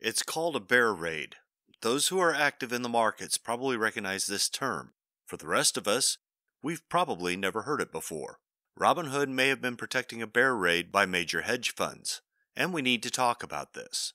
It's called a bear raid. Those who are active in the markets probably recognize this term. For the rest of us, we've probably never heard it before. Robinhood may have been protecting a bear raid by major hedge funds, and we need to talk about this.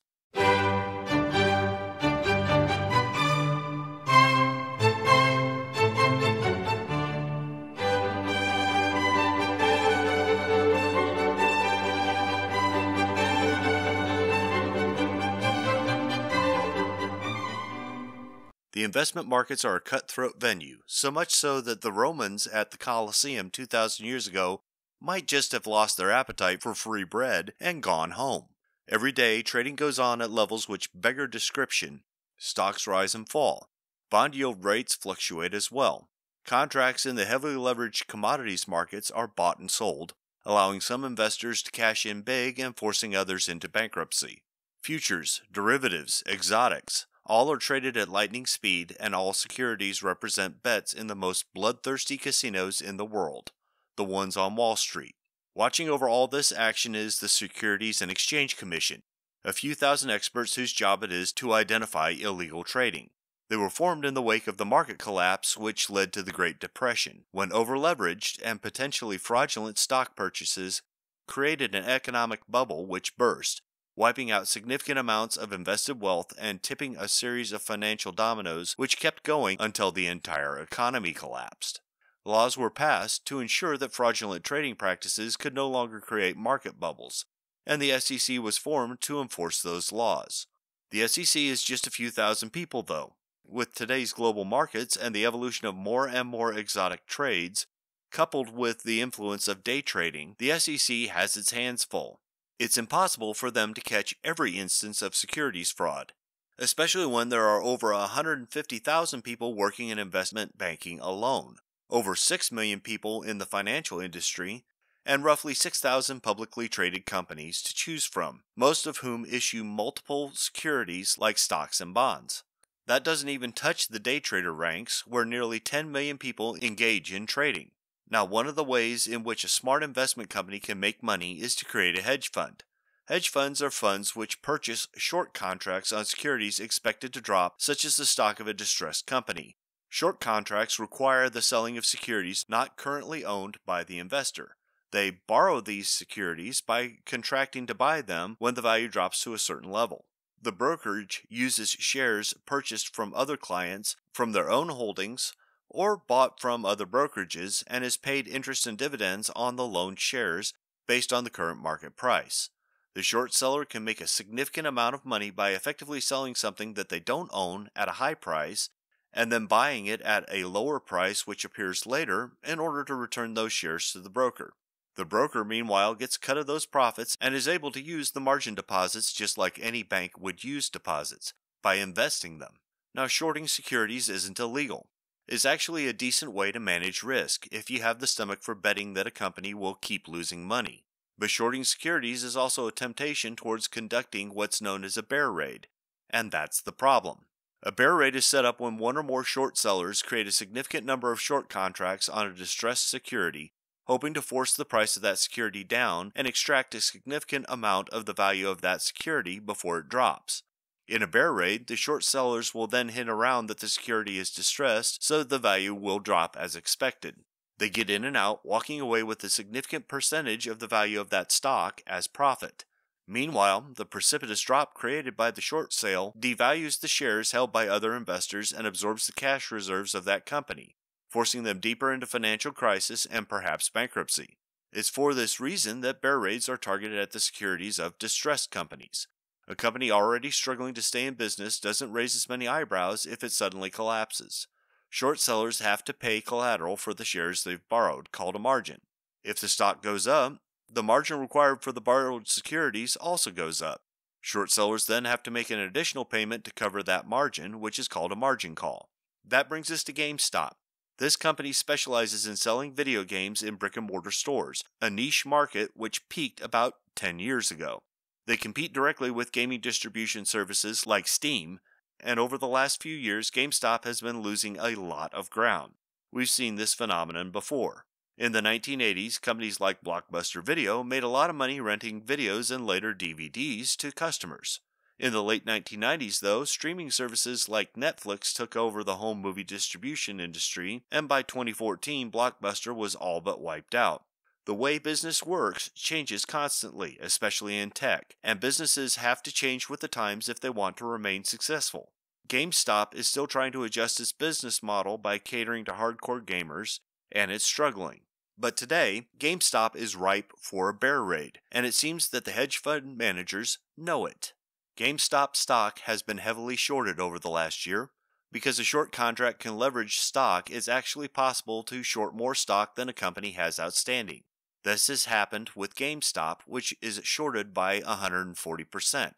The investment markets are a cutthroat venue, so much so that the Romans at the Colosseum 2,000 years ago might just have lost their appetite for free bread and gone home. Every day, trading goes on at levels which beggar description. Stocks rise and fall. Bond yield rates fluctuate as well. Contracts in the heavily leveraged commodities markets are bought and sold, allowing some investors to cash in big and forcing others into bankruptcy. Futures, derivatives, exotics, all are traded at lightning speed, and all securities represent bets in the most bloodthirsty casinos in the world, the ones on Wall Street. Watching over all this action is the Securities and Exchange Commission, a few thousand experts whose job it is to identify illegal trading. They were formed in the wake of the market collapse which led to the Great Depression, when overleveraged and potentially fraudulent stock purchases created an economic bubble which burst, wiping out significant amounts of invested wealth and tipping a series of financial dominoes which kept going until the entire economy collapsed. Laws were passed to ensure that fraudulent trading practices could no longer create market bubbles, and the SEC was formed to enforce those laws. The SEC is just a few thousand people, though. With today's global markets and the evolution of more and more exotic trades, coupled with the influence of day trading, the SEC has its hands full. It's impossible for them to catch every instance of securities fraud, especially when there are over 150,000 people working in investment banking alone, over 6 million people in the financial industry, and roughly 6,000 publicly traded companies to choose from, most of whom issue multiple securities like stocks and bonds. That doesn't even touch the day trader ranks, where nearly 10 million people engage in trading. Now, one of the ways in which a smart investment company can make money is to create a hedge fund. Hedge funds are funds which purchase short contracts on securities expected to drop, such as the stock of a distressed company. Short contracts require the selling of securities not currently owned by the investor. They borrow these securities by contracting to buy them when the value drops to a certain level. The brokerage uses shares purchased from other clients from their own holdings or bought from other brokerages and is paid interest and dividends on the loaned shares based on the current market price. The short seller can make a significant amount of money by effectively selling something that they don't own at a high price and then buying it at a lower price which appears later in order to return those shares to the broker. The broker, meanwhile, gets cut of those profits and is able to use the margin deposits just like any bank would use deposits by investing them. Now, shorting securities isn't illegal is actually a decent way to manage risk if you have the stomach for betting that a company will keep losing money. But shorting securities is also a temptation towards conducting what's known as a bear raid, and that's the problem. A bear raid is set up when one or more short sellers create a significant number of short contracts on a distressed security, hoping to force the price of that security down and extract a significant amount of the value of that security before it drops. In a bear raid, the short sellers will then hint around that the security is distressed, so the value will drop as expected. They get in and out, walking away with a significant percentage of the value of that stock as profit. Meanwhile, the precipitous drop created by the short sale devalues the shares held by other investors and absorbs the cash reserves of that company, forcing them deeper into financial crisis and perhaps bankruptcy. It's for this reason that bear raids are targeted at the securities of distressed companies. A company already struggling to stay in business doesn't raise as many eyebrows if it suddenly collapses. Short sellers have to pay collateral for the shares they've borrowed, called a margin. If the stock goes up, the margin required for the borrowed securities also goes up. Short sellers then have to make an additional payment to cover that margin, which is called a margin call. That brings us to GameStop. This company specializes in selling video games in brick and mortar stores, a niche market which peaked about 10 years ago. They compete directly with gaming distribution services like Steam, and over the last few years, GameStop has been losing a lot of ground. We've seen this phenomenon before. In the 1980s, companies like Blockbuster Video made a lot of money renting videos and later DVDs to customers. In the late 1990s, though, streaming services like Netflix took over the home movie distribution industry, and by 2014, Blockbuster was all but wiped out. The way business works changes constantly, especially in tech, and businesses have to change with the times if they want to remain successful. GameStop is still trying to adjust its business model by catering to hardcore gamers, and it's struggling. But today, GameStop is ripe for a bear raid, and it seems that the hedge fund managers know it. GameStop stock has been heavily shorted over the last year. Because a short contract can leverage stock, it's actually possible to short more stock than a company has outstanding. This has happened with GameStop, which is shorted by 140%.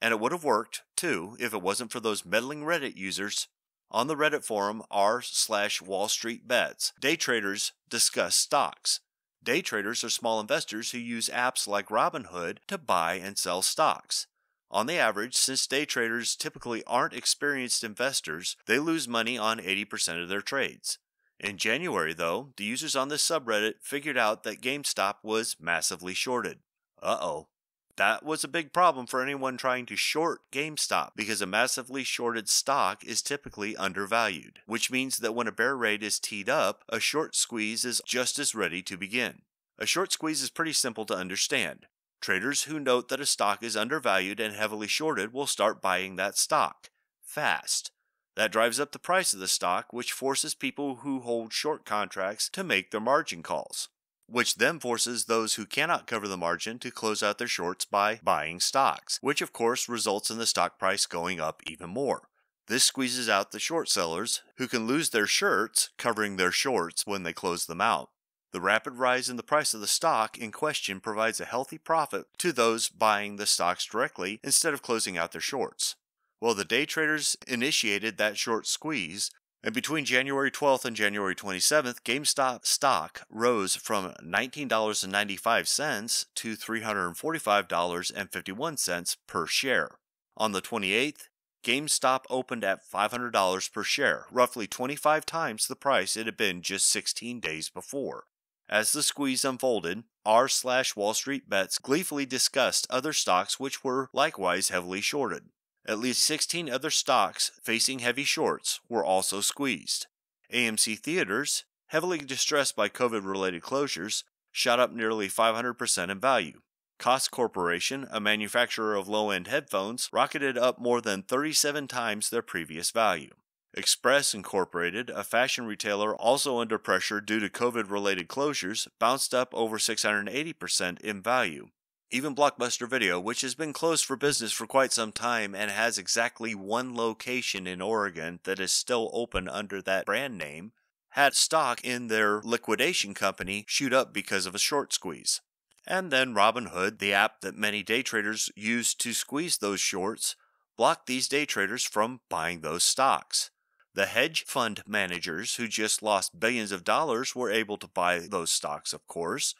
And it would have worked, too, if it wasn't for those meddling Reddit users. On the Reddit forum r slash Wall Street Bets, day traders discuss stocks. Day traders are small investors who use apps like Robinhood to buy and sell stocks. On the average, since day traders typically aren't experienced investors, they lose money on 80% of their trades. In January, though, the users on this subreddit figured out that GameStop was massively shorted. Uh oh. That was a big problem for anyone trying to short GameStop because a massively shorted stock is typically undervalued, which means that when a bear raid is teed up, a short squeeze is just as ready to begin. A short squeeze is pretty simple to understand. Traders who note that a stock is undervalued and heavily shorted will start buying that stock fast. That drives up the price of the stock, which forces people who hold short contracts to make their margin calls, which then forces those who cannot cover the margin to close out their shorts by buying stocks, which of course results in the stock price going up even more. This squeezes out the short sellers, who can lose their shirts covering their shorts when they close them out. The rapid rise in the price of the stock in question provides a healthy profit to those buying the stocks directly instead of closing out their shorts. Well, the day traders initiated that short squeeze, and between January 12th and January 27th, GameStop stock rose from $19.95 to $345.51 per share. On the 28th, GameStop opened at $500 per share, roughly 25 times the price it had been just 16 days before. As the squeeze unfolded, r slash Wall Street Bets gleefully discussed other stocks which were likewise heavily shorted. At least 16 other stocks facing heavy shorts were also squeezed. AMC Theaters, heavily distressed by COVID related closures, shot up nearly 500% in value. Koss Corporation, a manufacturer of low end headphones, rocketed up more than 37 times their previous value. Express Incorporated, a fashion retailer also under pressure due to COVID related closures, bounced up over 680% in value. Even Blockbuster Video, which has been closed for business for quite some time and has exactly one location in Oregon that is still open under that brand name, had stock in their liquidation company shoot up because of a short squeeze. And then Robinhood, the app that many day traders use to squeeze those shorts, blocked these day traders from buying those stocks. The hedge fund managers who just lost billions of dollars were able to buy those stocks, of course,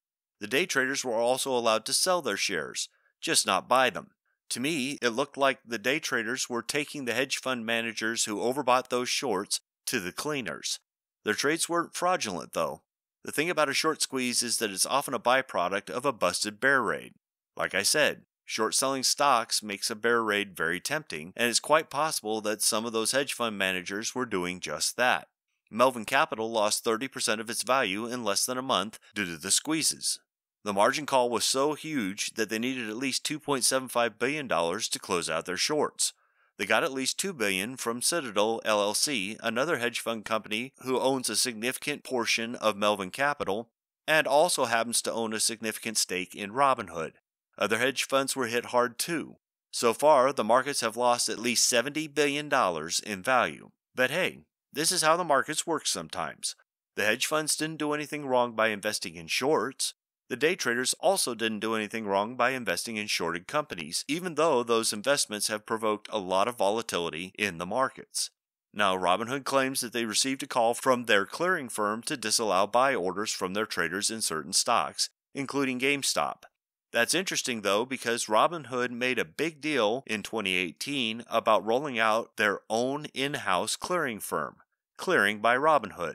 the day traders were also allowed to sell their shares, just not buy them. To me, it looked like the day traders were taking the hedge fund managers who overbought those shorts to the cleaners. Their trades weren't fraudulent, though. The thing about a short squeeze is that it's often a byproduct of a busted bear raid. Like I said, short selling stocks makes a bear raid very tempting, and it's quite possible that some of those hedge fund managers were doing just that. Melvin Capital lost 30% of its value in less than a month due to the squeezes. The margin call was so huge that they needed at least $2.75 billion to close out their shorts. They got at least 2 billion from Citadel LLC, another hedge fund company who owns a significant portion of Melvin Capital and also happens to own a significant stake in Robinhood. Other hedge funds were hit hard too. So far, the markets have lost at least $70 billion in value. But hey, this is how the markets work sometimes. The hedge funds didn't do anything wrong by investing in shorts. The day traders also didn't do anything wrong by investing in shorted companies, even though those investments have provoked a lot of volatility in the markets. Now, Robinhood claims that they received a call from their clearing firm to disallow buy orders from their traders in certain stocks, including GameStop. That's interesting though because Robinhood made a big deal in 2018 about rolling out their own in house clearing firm, Clearing by Robinhood.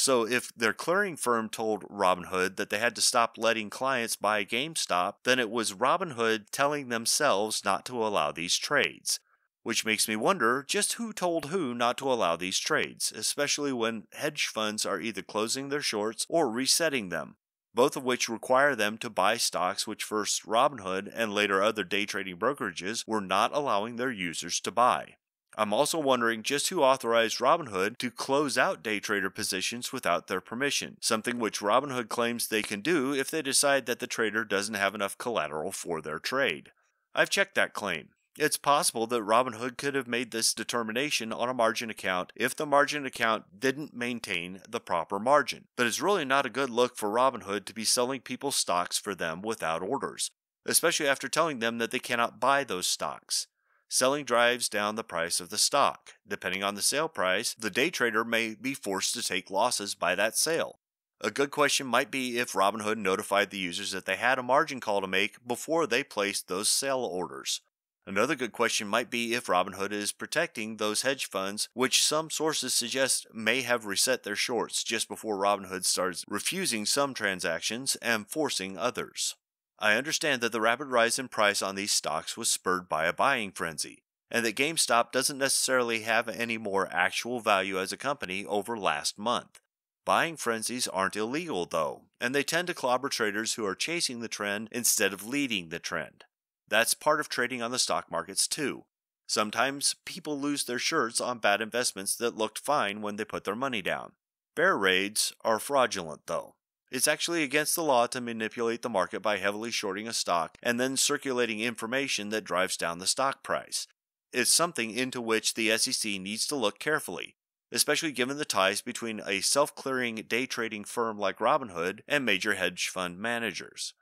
So if their clearing firm told Robinhood that they had to stop letting clients buy GameStop, then it was Robinhood telling themselves not to allow these trades. Which makes me wonder just who told who not to allow these trades, especially when hedge funds are either closing their shorts or resetting them, both of which require them to buy stocks which first Robinhood and later other day trading brokerages were not allowing their users to buy. I'm also wondering just who authorized Robinhood to close out day trader positions without their permission, something which Robinhood claims they can do if they decide that the trader doesn't have enough collateral for their trade. I've checked that claim. It's possible that Robinhood could have made this determination on a margin account if the margin account didn't maintain the proper margin. But it's really not a good look for Robinhood to be selling people stocks for them without orders, especially after telling them that they cannot buy those stocks. Selling drives down the price of the stock. Depending on the sale price, the day trader may be forced to take losses by that sale. A good question might be if Robinhood notified the users that they had a margin call to make before they placed those sell orders. Another good question might be if Robinhood is protecting those hedge funds, which some sources suggest may have reset their shorts just before Robinhood starts refusing some transactions and forcing others. I understand that the rapid rise in price on these stocks was spurred by a buying frenzy, and that GameStop doesn't necessarily have any more actual value as a company over last month. Buying frenzies aren't illegal, though, and they tend to clobber traders who are chasing the trend instead of leading the trend. That's part of trading on the stock markets, too. Sometimes people lose their shirts on bad investments that looked fine when they put their money down. Bear raids are fraudulent, though. It's actually against the law to manipulate the market by heavily shorting a stock and then circulating information that drives down the stock price. It's something into which the SEC needs to look carefully, especially given the ties between a self clearing day trading firm like Robinhood and major hedge fund managers.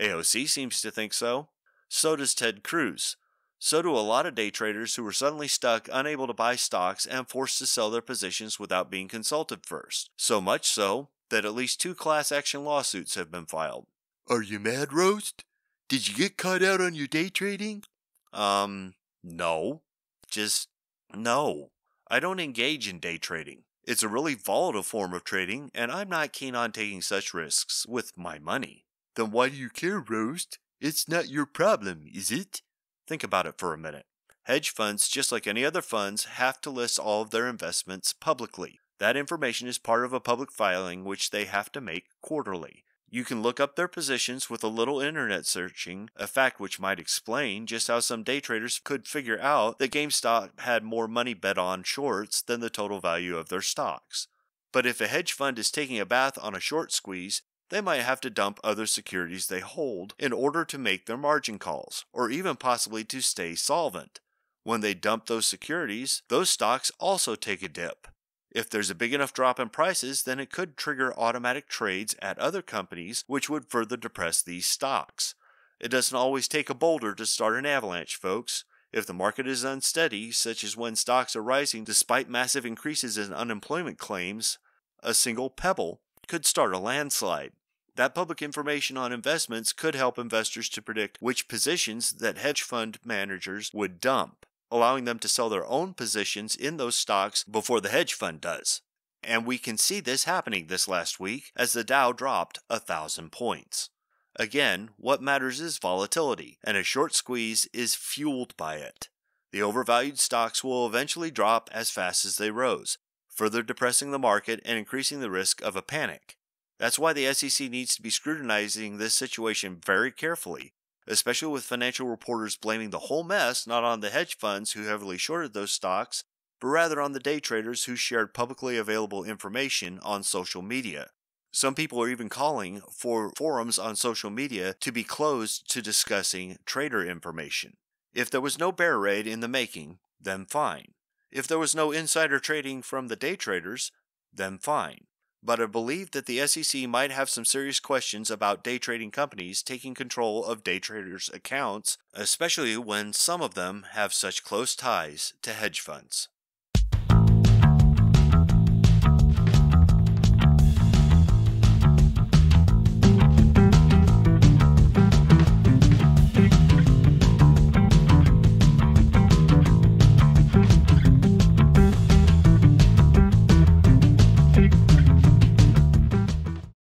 AOC seems to think so. So does Ted Cruz. So do a lot of day traders who were suddenly stuck unable to buy stocks and forced to sell their positions without being consulted first. So much so that at least two class action lawsuits have been filed. Are you mad, Roast? Did you get caught out on your day trading? Um, no. Just no. I don't engage in day trading. It's a really volatile form of trading, and I'm not keen on taking such risks with my money. Then why do you care, Roast? It's not your problem, is it? Think about it for a minute. Hedge funds, just like any other funds, have to list all of their investments publicly. That information is part of a public filing which they have to make quarterly. You can look up their positions with a little internet searching, a fact which might explain just how some day traders could figure out that GameStop had more money bet on shorts than the total value of their stocks. But if a hedge fund is taking a bath on a short squeeze, they might have to dump other securities they hold in order to make their margin calls, or even possibly to stay solvent. When they dump those securities, those stocks also take a dip. If there's a big enough drop in prices, then it could trigger automatic trades at other companies, which would further depress these stocks. It doesn't always take a boulder to start an avalanche, folks. If the market is unsteady, such as when stocks are rising despite massive increases in unemployment claims, a single pebble could start a landslide. That public information on investments could help investors to predict which positions that hedge fund managers would dump allowing them to sell their own positions in those stocks before the hedge fund does. And we can see this happening this last week as the Dow dropped a thousand points. Again, what matters is volatility, and a short squeeze is fueled by it. The overvalued stocks will eventually drop as fast as they rose, further depressing the market and increasing the risk of a panic. That's why the SEC needs to be scrutinizing this situation very carefully especially with financial reporters blaming the whole mess not on the hedge funds who heavily shorted those stocks, but rather on the day traders who shared publicly available information on social media. Some people are even calling for forums on social media to be closed to discussing trader information. If there was no bear raid in the making, then fine. If there was no insider trading from the day traders, then fine but I believe that the SEC might have some serious questions about day trading companies taking control of day traders' accounts, especially when some of them have such close ties to hedge funds.